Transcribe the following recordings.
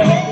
Yeah.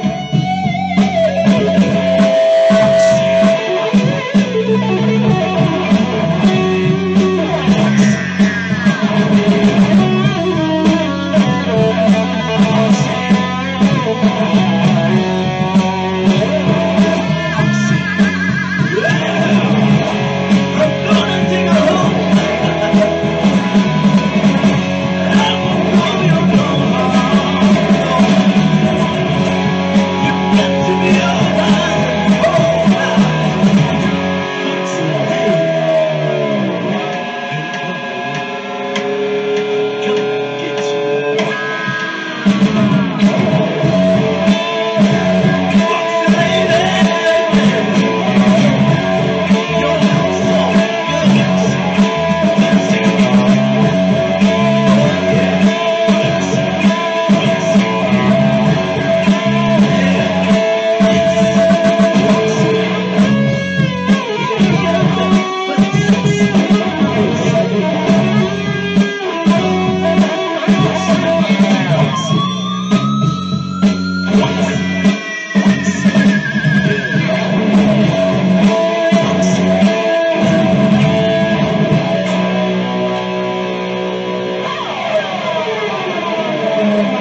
You.